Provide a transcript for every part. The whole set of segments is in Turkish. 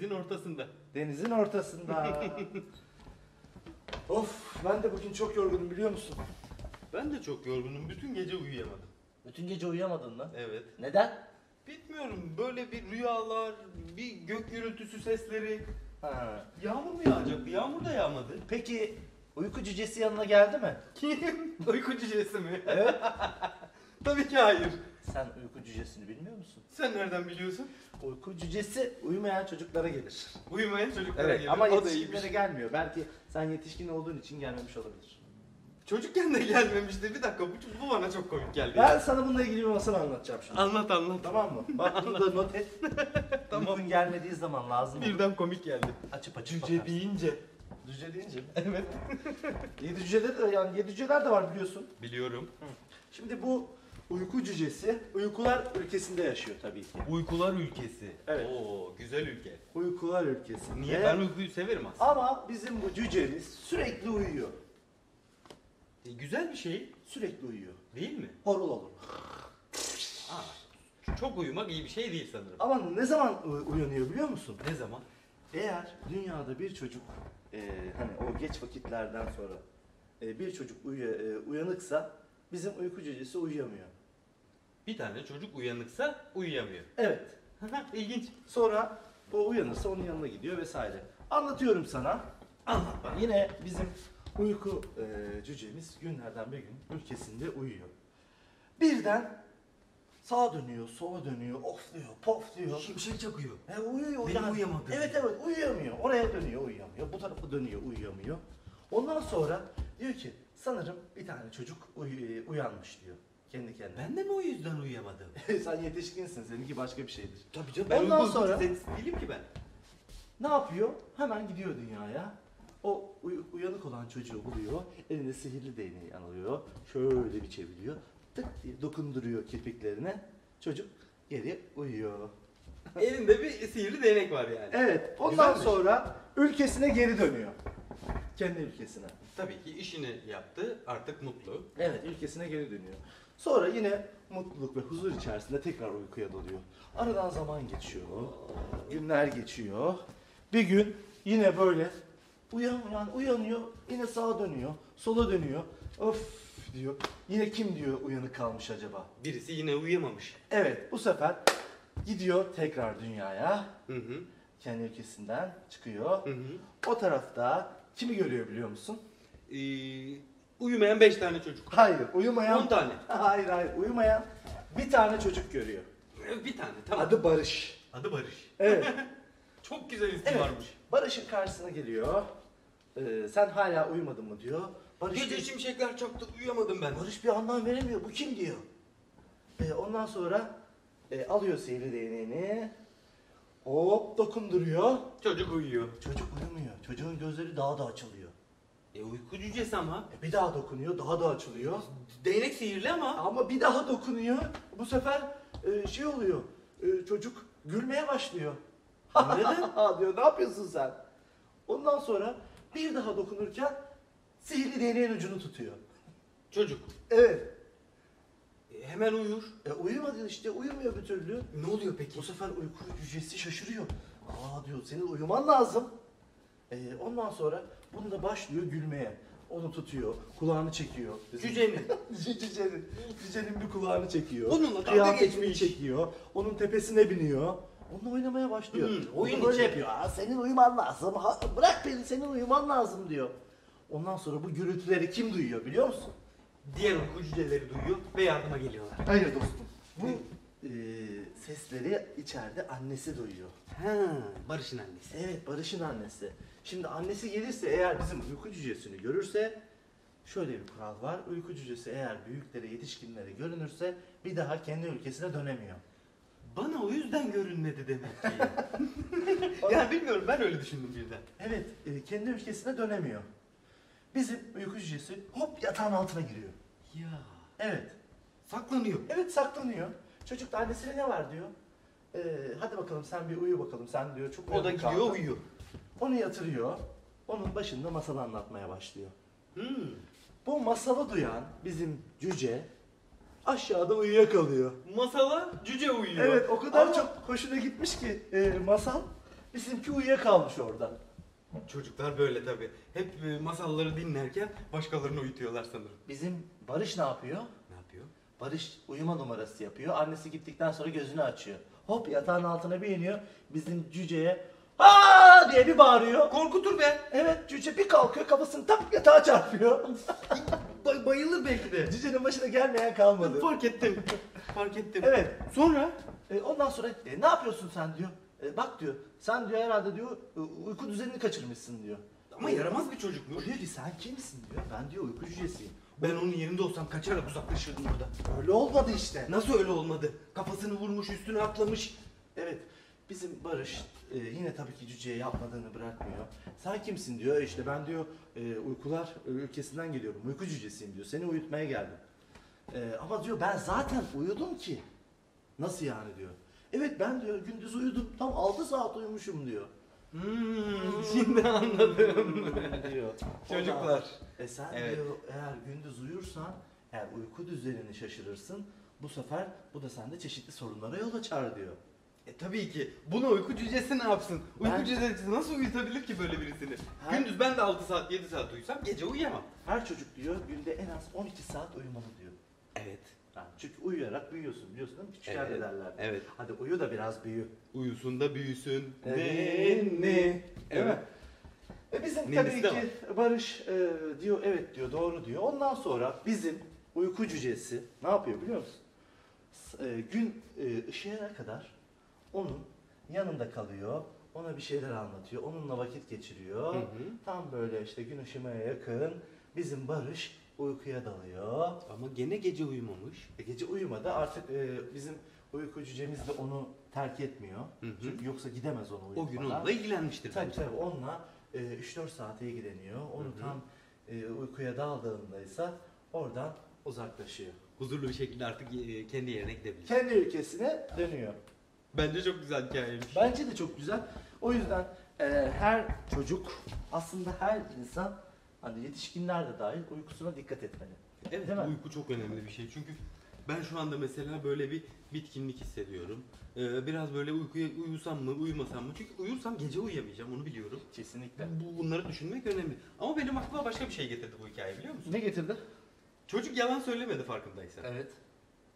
Denizin ortasında. Denizin ortasında. of ben de bugün çok yorgunum biliyor musun? Ben de çok yorgunum. Bütün gece uyuyamadım. Bütün gece uyuyamadın mı? Evet. Neden? Bilmiyorum böyle bir rüyalar, bir gök gürültüsü sesleri. Ha. Yağmur mu yağacaktı? Yağmur da yağmadı. Peki uyku cücesi yanına geldi mi? Kim? Uyku cücesi mi? Evet. Tabii ki hayır. Sen uyku cücesini bilmiyor musun? Sen nereden biliyorsun? Uyku cücesi uyumayan çocuklara gelir. Uyumayan çocuklara Evet gelir. ama O da yetişkinlere gelmiyor. Belki sen yetişkin olduğun için gelmemiş olabilir. Çocukken de gelmemişti. Bir dakika bu, bu bana çok komik geldi. Ben sana bununla ilgili bir masal anlatacağım şimdi. Anlat anlat. Tamam mı? Bak bunu da not et. Tamam. Uykun gelmediği zaman lazım olur. Birden komik geldi. Açıp açıp Cüce bakarsın. deyince. Cüce deyince mi? Evet. Yedi cüceler de yani yedi cüceler de var biliyorsun. Biliyorum. Şimdi bu uyku cücesi uykular ülkesinde yaşıyor tabii ki. Uykular ülkesi. Evet. Oo güzel ülke. Uykular ülkesinde. Niye? Ben uykuyu severim aslında. Ama bizim bu cücemiz sürekli uyuyor. E, güzel bir şey Sürekli uyuyor. değil mi? Horul olur. Aa, çok uyumak iyi bir şey değil sanırım. Ama ne zaman u- uyanıyor biliyor musun? Ne zaman? Eğer dünyada bir çocuk e, hani o geç vakitlerden sonra e, bir çocuk uya- e, uyanıksa bizim uyku cücesi uyuyamıyor. Bir tane çocuk uyanıksa uyuyamıyor. Evet. İlginç. Sonra o uyanırsa onun yanına gidiyor vesaire. Anlatıyorum sana. Anlat bana. Yine bizim uyku e, cücemiz günlerden bir gün ülkesinde uyuyor. Birden sağa dönüyor, sola dönüyor, ofluyor, pofluyor. Şimşek çakıyor. E, uyuyor, Benim uyan- uyuyamadığım. Evet evet uyuyamıyor. Oraya dönüyor, uyuyamıyor. Bu tarafa dönüyor, uyuyamıyor. Ondan sonra diyor ki sanırım bir tane çocuk uy- uyanmış diyor. Kendi kendine. Ben de mi o yüzden uyuyamadım? Sen yetişkinsin, seninki başka bir şeydir. Tabii canım. ben Ondan uyku sonra- değilim ki ben. Ne yapıyor? Hemen gidiyor dünyaya. O uy- uyanık olan çocuğu buluyor. Elinde sihirli değneği alıyor. Şöyle bir çeviriyor. Tık diye dokunduruyor kirpiklerine. Çocuk geri uyuyor. Elinde bir sihirli değnek var yani. Evet. Ondan Güzelmiş. sonra ülkesine geri dönüyor. Kendi ülkesine. Tabii ki işini yaptı. Artık mutlu. Evet, ülkesine geri dönüyor. Sonra yine mutluluk ve huzur içerisinde tekrar uykuya dalıyor. Aradan zaman geçiyor. Günler geçiyor. Bir gün yine böyle uyan, uyan, uyanıyor. Yine sağa dönüyor. Sola dönüyor. Of diyor. Yine kim diyor uyanık kalmış acaba? Birisi yine uyuyamamış. Evet bu sefer gidiyor tekrar dünyaya. Hı hı. Kendi ülkesinden çıkıyor. Hı hı. O tarafta kimi görüyor biliyor musun? Ee, uyumayan 5 tane çocuk. Hayır uyumayan 10 tane. Hayır hayır uyumayan bir tane çocuk görüyor. Ee, Bir tane tamam. Adı Barış. Adı Barış. Evet. Çok güzel ismi evet. varmış. Barış'ın karşısına geliyor. Ee, sen hala uyumadın mı diyor. Barış, Gece şimşekler çaktı uyuyamadım ben. Barış bir anlam veremiyor. Bu kim diyor. Ee, ondan sonra e, alıyor sihirli değneğini. Hop dokunduruyor. Çocuk uyuyor. Çocuk uyumuyor. Çocuğun gözleri daha da açılıyor. E uyku cücesi ama. E, bir daha dokunuyor. Daha da açılıyor. Değnek sihirli ama. Ama bir daha dokunuyor. Bu sefer e, şey oluyor. E, çocuk gülmeye başlıyor. Neden? diyor. Ne yapıyorsun sen? Ondan sonra bir daha dokunurken sihirli değneğin ucunu tutuyor. Çocuk. Evet. E, hemen uyur. E, uyumadı işte. Uyumuyor bir türlü. Ne oluyor peki? Bu sefer uyku cücesi şaşırıyor. Aa diyor senin uyuman lazım. E, ondan sonra bunu da başlıyor gülmeye. Onu tutuyor, kulağını çekiyor. Cücenin. cücenin, cücenin bir kulağını çekiyor. Onunla dalga Kıyafetini geçmiş. çekiyor. Onun tepesine biniyor. Onunla oynamaya başlıyor. Hmm, O da oyun böyle içi. yapıyor. Aa, senin uyuman lazım. Ha, bırak beni senin uyuman lazım diyor. Ondan sonra bu gürültüleri kim duyuyor biliyor musun? Diğer uyku cüceleri duyuyor ve yardıma geliyorlar. Hayır dostum. Bu e, sesleri içeride annesi duyuyor. Ha, Barış'ın annesi. Evet Barış'ın annesi. Şimdi annesi gelirse eğer bizim uyku cücesini görürse şöyle bir kural var. Uyku cücesi eğer büyüklere yetişkinlere görünürse bir daha kendi ülkesine dönemiyor. Bana o yüzden görünmedi demek ki. yani bilmiyorum ben öyle düşündüm birden. Evet e, kendi ülkesine dönemiyor. Bizim uyku cücesi hop yatağın altına giriyor. Ya. Evet. Saklanıyor. Evet saklanıyor. Çocuk da annesine ne var diyor. "Ee, hadi bakalım sen bir uyu bakalım sen diyor. Çok O da uyanık gidiyor kaldın." uyuyor. Onu yatırıyor. Onun başında masal anlatmaya başlıyor. Hmm. Bu masalı duyan bizim cüce aşağıda uyuyakalıyor. Masala cüce uyuyor. Evet o kadar Ama çok hoşuna gitmiş ki e, masal Bizimki uyuyakalmış orada. Çocuklar böyle tabi. Hep e, masalları dinlerken başkalarını uyutuyorlar sanırım. Bizim Barış ne yapıyor? Ne yapıyor? Barış uyuma numarası yapıyor. Annesi gittikten sonra gözünü açıyor. Hop yatağın altına bir iniyor. Bizim cüceye aa diye bir bağırıyor. Korkutur be. Evet cüce bir kalkıyor kafasını tak yatağa çarpıyor. Ba- bayılır belki de. Cücenin başına gelmeyen kalmadı. Fark ettim. Fark ettim. Evet. Sonra? E, ondan sonra "E, ne yapıyorsun sen diyor. "E, bak diyor sen diyor herhalde diyor e, uyku düzenini kaçırmışsın diyor. Ama yaramaz bir çocukmuş. Diyor ki sen kimsin diyor. Ben diyor uyku cücesiyim. Ben onun yerinde olsam kaçarak uzaklaşırdım burada. Öyle olmadı işte. Nasıl öyle olmadı? Kafasını vurmuş, üstüne atlamış. Evet. Bizim Barış e, yine tabii ki cüceye yapmadığını bırakmıyor. Sen kimsin diyor. "E işte ben diyor e, uykular ülkesinden geliyorum. Uyku cücesiyim diyor. Seni uyutmaya geldim. E, ama diyor ben zaten uyudum ki. Nasıl yani diyor. Evet ben diyor gündüz uyudum. Tam 6 saat uyumuşum diyor. Hmm, şimdi anladım. diyor. Çocuklar. E sen Evet. diyor eğer gündüz uyursan eğer uyku düzenini şaşırırsın bu sefer bu da sende çeşitli sorunlara yol açar diyor. E tabii ki. Bunu uyku cücesi ne yapsın? Uyku Ben- cücesi nasıl uyutabilir ki böyle birisini? Her- Gündüz ben de 6 saat 7 saat uyusam gece uyuyamam. Her çocuk diyor günde en az 12 saat uyumalı diyor. Evet. Yani çünkü uyuyarak büyüyorsun biliyorsun değil mi? Küçükken de Evet, derler. evet. Hadi uyu da biraz büyü. Uyusun da büyüsün. Nenni. Değil Evet. mi? E bizim Nennisi tabii de ki Barış e, diyor evet diyor doğru diyor. Ondan sonra bizim uyku cücesi ne yapıyor biliyor musun? S- e, gün e, ışığına kadar onun yanında kalıyor. Ona bir şeyler anlatıyor. Onunla vakit geçiriyor. Hı hı. Tam böyle işte gün ışımaya yakın bizim Barış uykuya dalıyor. Ama gene gece uyumamış. E, gece uyumadı artık e, bizim uyku cücemiz de onu terk etmiyor. Hı hı. Çünkü yoksa gidemez onu O uyutmadan. gün onunla ilgilenmiştir Tabii bence. tabii onunla e, 3-4 saate ilgileniyor. Onu Hı hı. tam e, uykuya daldığında ise oradan uzaklaşıyor. Huzurlu bir şekilde artık e, kendi yerine gidebilir. Kendi ülkesine dönüyor. Bence çok güzel hikayeymiş. Bence de çok güzel. O yüzden e, her çocuk aslında her insan hani yetişkinler de dahil uykusuna dikkat etmeli. Evet, Değil mi? uyku çok önemli bir şey. Çünkü ben şu anda mesela böyle bir bitkinlik hissediyorum. Ee, biraz böyle uykuya uyusam mı, uyumasam mı? Çünkü uyursam gece uyuyamayacağım, onu biliyorum. Kesinlikle. Bu, bunları düşünmek önemli. Ama benim aklıma başka bir şey getirdi bu hikaye biliyor musun? Ne getirdi? Çocuk yalan söylemedi farkındaysan. Evet.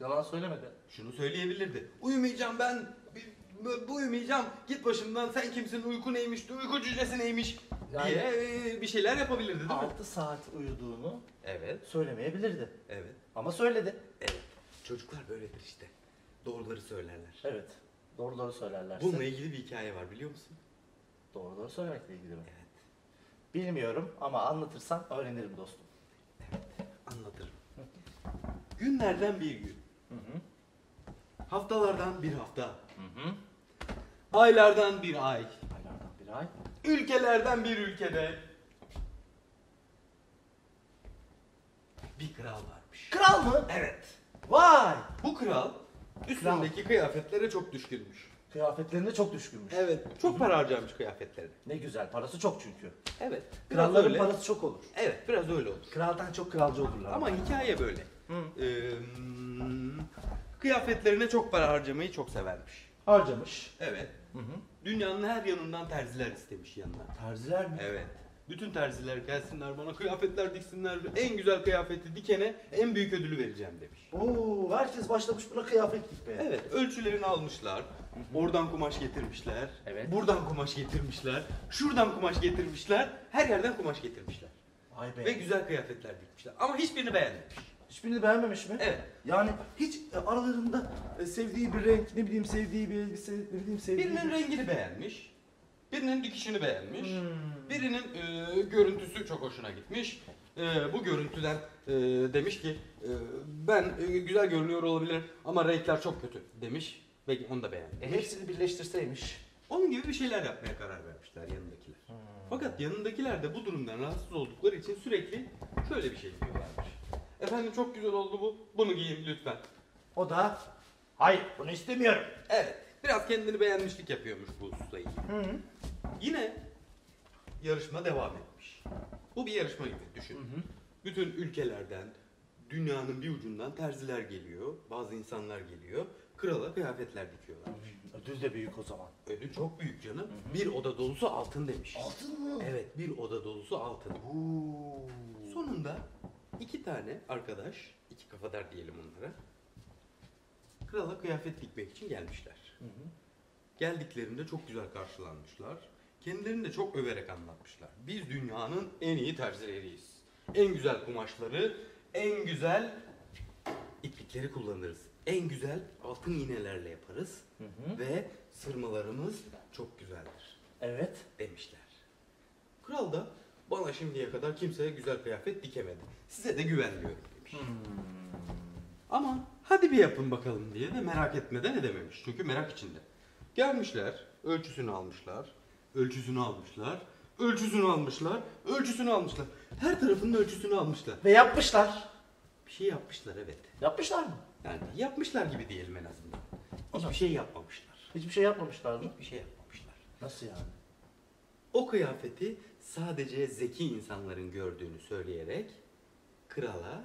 Yalan söylemedi. Şunu söyleyebilirdi. Uyumayacağım ben, bu- uyumayacağım. Git başımdan sen kimsin, uyku neymiş, uyku cücesi neymiş Yani- diye e, bir şeyler yapabilirdi değil mi? 6 saat uyuduğunu Evet, söylemeyebilirdi. evet, Ama söyledi. evet. Çocuklar böyledir işte. Doğruları söylerler. Evet. Doğruları söylerlerse. Bununla ilgili bir hikaye var biliyor musun? Doğruları söylemekle ilgili mi? Evet. Bilmiyorum ama anlatırsan öğrenirim dostum. Anlatırım. Günlerden bir gün. Hı hı. Haftalardan bir hafta. Hı hı. Aylardan bir ay. Aylardan bir ay. Ülkelerden bir ülkede. Bir kral varmış. Kral mı? Evet. Vay! Bu kral üstündeki kıyafetlere çok düşkünmüş. Kıyafetlerine çok düşkünmüş. Evet. Çok para harcamış kıyafetlerine. Ne güzel. Parası çok çünkü. Evet. Biraz Kralların öyle. parası çok olur. Evet, biraz öyle olur. Kraldan çok kralcı olurlar. Ama hikaye böyle. Hı. Ee, kıyafetlerine çok para harcamayı çok severmiş. Harcamış. Evet. Hı hı. Dünyanın her yanından terziler istemiş yanına. Terziler mi? Evet. Bütün terziler gelsinler bana kıyafetler diksinler. En güzel kıyafeti dikene en büyük ödülü vereceğim demiş. Oo, herkes başlamış buna kıyafet dikmeye. Evet, ölçülerini almışlar. Oradan kumaş getirmişler. Evet. Buradan kumaş getirmişler. Şuradan kumaş getirmişler. Her yerden kumaş getirmişler. Vay be. Ve güzel kıyafetler dikmişler. Ama hiçbirini beğenmemiş. Hiçbirini beğenmemiş mi? Evet. Yani hiç e, aralarında e, sevdiği bir renk, ne bileyim sevdiği bir elbise, ne bileyim sevdiği Birinin bir... rengini beğenmiş. Birinin dikişini beğenmiş. Hmm. Birinin e, görüntüsü çok hoşuna gitmiş. E, bu görüntüden e, demiş ki e, ben e, güzel görünüyor olabilir ama renkler çok kötü demiş ve onu da beğenmiş. E, hepsini birleştirseymiş. Onun gibi bir şeyler yapmaya karar vermişler yanındakiler. Fakat yanındakiler de bu durumdan rahatsız oldukları için sürekli şöyle bir şey diyorlarmış. Efendim çok güzel oldu bu. Bunu giyin lütfen. O da hayır bunu istemiyorum. Evet. Biraz kendini beğenmişlik yapıyormuş bu ustayı. Hı. Yine yarışma devam etmiş. Bu bir yarışma gibi düşün. Hı hı. Bütün ülkelerden, dünyanın bir ucundan terziler geliyor. Bazı insanlar geliyor. Krala kıyafetler dikiyorlar. Ödül de büyük o zaman. Ödül çok büyük canım. Bir oda dolusu altın demiş. Altın mı? Evet bir oda dolusu altın. Oo. Sonunda iki tane arkadaş, iki kafadar diyelim onlara. Krala kıyafet dikmek için gelmişler. Hı hı. Geldiklerinde çok güzel karşılanmışlar. Kendilerini de çok överek anlatmışlar. Biz dünyanın en iyi terzileriyiz. En güzel kumaşları, en güzel iplikleri kullanırız. En güzel altın iğnelerle yaparız. Hı hı. Ve sırmalarımız çok güzeldir Evet. demişler. Kral da bana şimdiye kadar kimseye güzel kıyafet dikemedi. Size de güvenmiyorum demiş. Hmm. Ama hadi bir yapın bakalım diye de merak etmeden edememiş. Çünkü merak içinde. Gelmişler, ölçüsünü almışlar, ölçüsünü almışlar, ölçüsünü almışlar, ölçüsünü almışlar. Her tarafının ölçüsünü almışlar. Ve yapmışlar. Bir şey yapmışlar evet. Yapmışlar mı? Yani yapmışlar gibi diyelim en azından. Hiçbir şey yapmamışlar. Hiçbir şey yapmamışlar mı? Hiçbir şey yapmamışlar. Nasıl yani? O kıyafeti sadece zeki insanların gördüğünü söyleyerek krala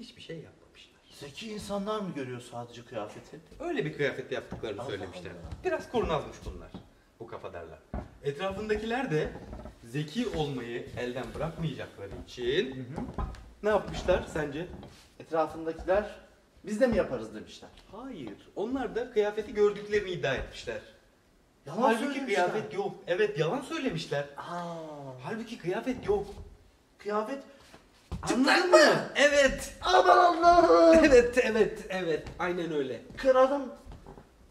hiçbir şey yapmamışlar. Zeki insanlar mı görüyor sadece kıyafeti? Öyle bir kıyafet yaptıklarını Allah söylemişler. Allah. Biraz kurnazmış bunlar. Bu kafadarlar. Etrafındakiler de zeki olmayı elden bırakmayacakları için ne yapmışlar sence? Etrafındakiler biz de mi yaparız demişler. Hayır. Onlar da kıyafeti gördüklerini iddia etmişler. Yalan Halbuki söylemişler. kıyafet yok. Evet yalan söylemişler. Aa, Halbuki kıyafet yok. kıyafet Anladın mı? Evet. aman Allah'ım. Evet, evet, evet. Aynen öyle. Kralın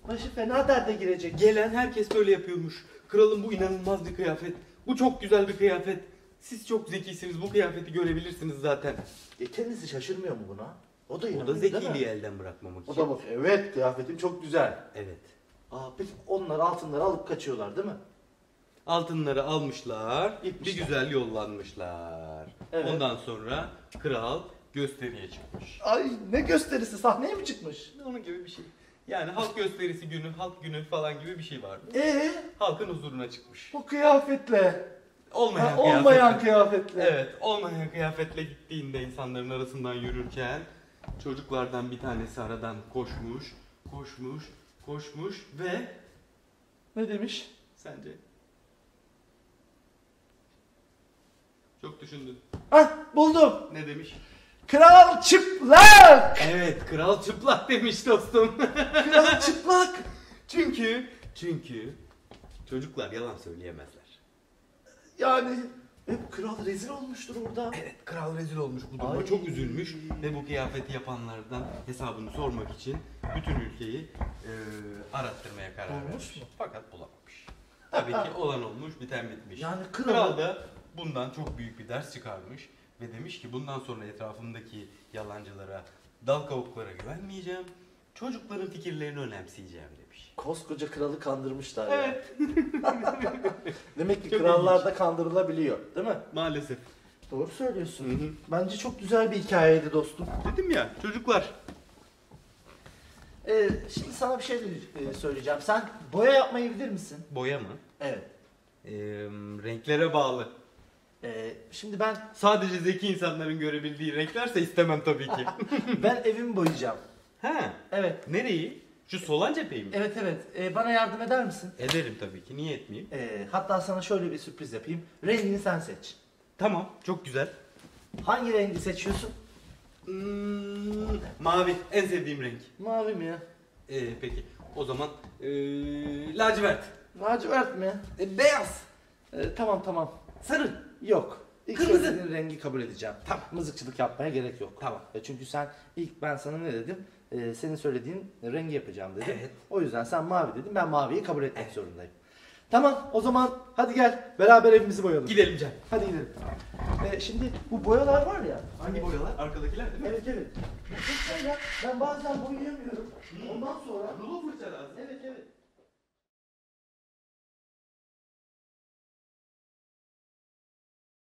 başı fena derde girecek. Gelen herkes böyle yapıyormuş. Kralın bu inanılmaz bir kıyafet. Bu çok güzel bir kıyafet. Siz çok zekisiniz. Bu kıyafeti görebilirsiniz zaten. E kendisi şaşırmıyor mu buna? O da O inanıyor da değil mi? zekiliği elden bırakmamak O için. da bak evet kıyafetim çok güzel. Evet. Aa peki onlar altınları alıp kaçıyorlar değil mi? Altınları almışlar. Gitmişler. Bir güzel yollanmışlar. Evet. Ondan sonra kral gösteriye çıkmış. Ay ne gösterisi sahneye mi çıkmış? Onun gibi bir şey. Yani halk gösterisi günü, halk günü falan gibi bir şey vardı. Ee Halkın huzuruna çıkmış. bu kıyafetle. Olmayan Ha, olmayan kıyafetle. kıyafetle. Evet, olmayan kıyafetle gittiğinde insanların arasından yürürken çocuklardan bir tanesi aradan koşmuş, koşmuş, koşmuş ve Ne demiş? sence? Çok düşündün. Ah buldum. Ne demiş? Kral çıplak. Evet, kral çıplak demiş dostum. Kral çıplak. çünkü, çünkü çocuklar yalan söyleyemezler. Yani hep kral rezil olmuştur orada. Evet, kral rezil olmuş bu duruma Ay. çok üzülmüş ve bu kıyafeti yapanlardan hesabını sormak için bütün ülkeyi e, arattırmaya karar Bulmuş vermiş. mu? Fakat bulamamış. Tabii ki olan olmuş, biten bitmiş. Yani kral- kral da bundan çok büyük bir ders çıkarmış ve demiş ki bundan sonra etrafımdaki yalancılara, dal kavuklara güvenmeyeceğim. Çocukların fikirlerini önemseyeceğim demiş. Koskoca kralı kandırmışlar ya. Evet. Demek ki Çok krallar da kandırılabiliyor değil mi? Maalesef. Doğru söylüyorsun. Hı hı. Bence çok güzel bir hikayeydi dostum. Dedim ya çocuklar. Ee, şimdi sana bir şey e, söyleyeceğim. Sen boya yapmayı bilir misin? Boya mı? Evet. Ee, renklere bağlı. Ee, şimdi ben Sadece zeki insanların görebildiği renklerse istemem tabii ki. ben evimi boyayacağım. ha, Evet. nereyi? Şu solan cepheyi mi? Evet evet. Ee, bana yardım eder misin? Ederim tabii ki. Niye etmeyeyim? Ee, hatta sana şöyle bir sürpriz yapayım. Rengini sen seç. Tamam, çok güzel. Hangi rengi seçiyorsun? Hmm, mavi, en sevdiğim renk. Mavi mi ya? Ee, peki, o zaman ee, lacivert. Lacivert mi? E, beyaz. Ee, tamam tamam. Sarı. Yok. İlk Kırmızı. söylediğin rengi kabul edeceğim. Tamam. Mızıkçılık yapmaya gerek yok. Tamam. E, Çünkü sen ilk ben sana ne dedim? Ee, senin söylediğin rengi yapacağım dedim. Evet. O yüzden sen mavi dedin. Ben maviyi kabul etmek zorundayım. Tamam o zaman hadi gel beraber evimizi boyayalım. Gidelim Can. Hadi gidelim. Ee, şimdi bu boyalar var ya. Hangi boyalar? Arkadakiler değil mi? Evet evet. Bu fırçayla ben bazen boyayamıyorum. Ondan sonra Rulo fırça lazım. evet evet.